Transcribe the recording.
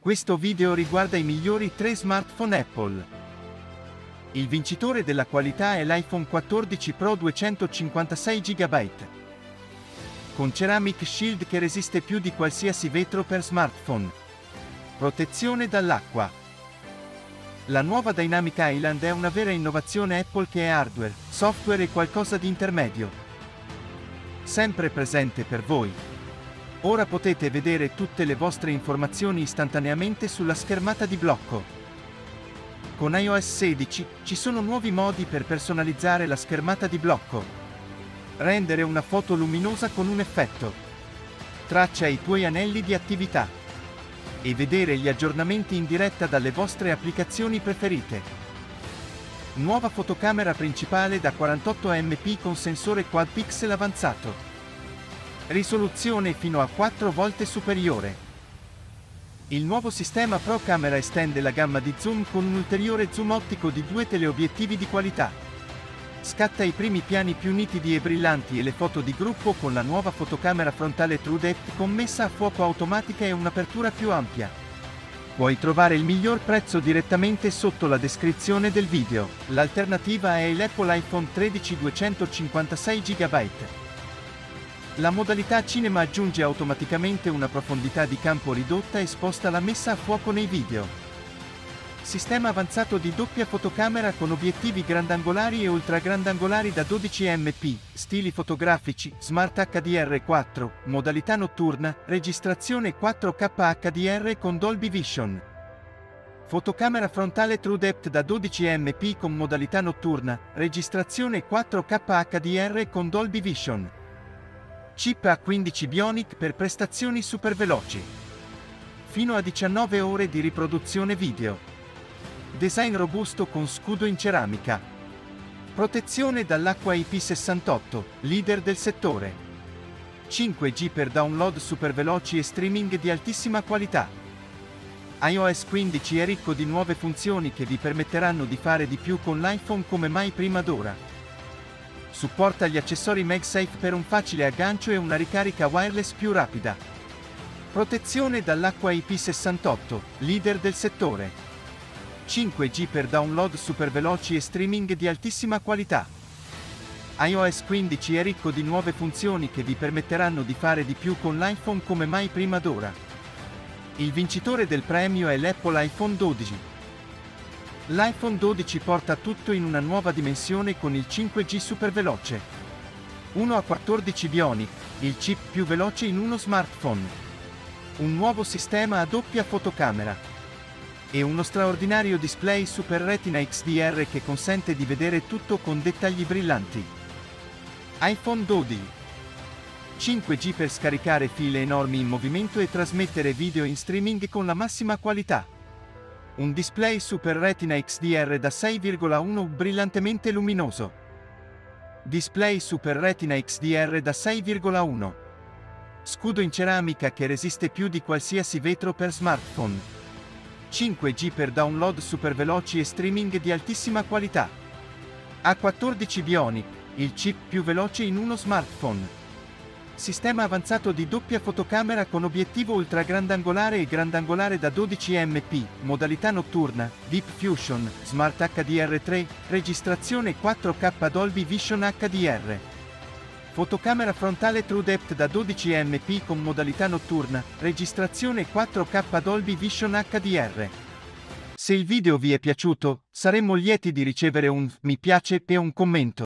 Questo video riguarda i migliori 3 smartphone Apple. Il vincitore della qualità è l'iPhone 14 Pro 256 GB. Con Ceramic Shield che resiste più di qualsiasi vetro per smartphone. Protezione dall'acqua. La nuova Dynamic Island è una vera innovazione Apple che è hardware, software e qualcosa di intermedio. Sempre presente per voi. Ora potete vedere tutte le vostre informazioni istantaneamente sulla schermata di blocco. Con iOS 16 ci sono nuovi modi per personalizzare la schermata di blocco. Rendere una foto luminosa con un effetto. Traccia i tuoi anelli di attività. E vedere gli aggiornamenti in diretta dalle vostre applicazioni preferite. Nuova fotocamera principale da 48 MP con sensore quad pixel avanzato. Risoluzione fino a 4 volte superiore. Il nuovo sistema Pro Camera estende la gamma di zoom con un ulteriore zoom ottico di due teleobiettivi di qualità. Scatta i primi piani più nitidi e brillanti e le foto di gruppo con la nuova fotocamera frontale True Depth con messa a fuoco automatica e un'apertura più ampia. Puoi trovare il miglior prezzo direttamente sotto la descrizione del video. L'alternativa è l'Apple iPhone 13 256 GB. La modalità cinema aggiunge automaticamente una profondità di campo ridotta e sposta la messa a fuoco nei video. Sistema avanzato di doppia fotocamera con obiettivi grandangolari e ultragrandangolari da 12 MP, stili fotografici, Smart HDR4, modalità notturna, registrazione 4K HDR con Dolby Vision. Fotocamera frontale True Depth da 12 MP con modalità notturna, registrazione 4K HDR con Dolby Vision. Chip A15 Bionic per prestazioni super veloci. Fino a 19 ore di riproduzione video. Design robusto con scudo in ceramica. Protezione dall'acqua IP68, leader del settore. 5G per download super veloci e streaming di altissima qualità. iOS 15 è ricco di nuove funzioni che vi permetteranno di fare di più con l'iPhone come mai prima d'ora. Supporta gli accessori MagSafe per un facile aggancio e una ricarica wireless più rapida. Protezione dall'acqua IP68, leader del settore. 5G per download super veloci e streaming di altissima qualità. iOS 15 è ricco di nuove funzioni che vi permetteranno di fare di più con l'iPhone come mai prima d'ora. Il vincitore del premio è l'Apple iPhone 12 l'iPhone 12 porta tutto in una nuova dimensione con il 5G super veloce. 1 a 14 Bionic, il chip più veloce in uno smartphone. Un nuovo sistema a doppia fotocamera. E uno straordinario display Super Retina XDR che consente di vedere tutto con dettagli brillanti. iPhone 12 5G per scaricare file enormi in movimento e trasmettere video in streaming con la massima qualità. Un display Super Retina XDR da 6,1 brillantemente luminoso. Display Super Retina XDR da 6,1. Scudo in ceramica che resiste più di qualsiasi vetro per smartphone. 5G per download super veloci e streaming di altissima qualità. A14 Bionic, il chip più veloce in uno smartphone. Sistema avanzato di doppia fotocamera con obiettivo ultra grandangolare e grandangolare da 12 MP, modalità notturna, Deep Fusion, Smart HDR3, registrazione 4K Dolby Vision HDR. Fotocamera frontale True Depth da 12 MP con modalità notturna, registrazione 4K Dolby Vision HDR. Se il video vi è piaciuto, saremmo lieti di ricevere un mi piace e un commento.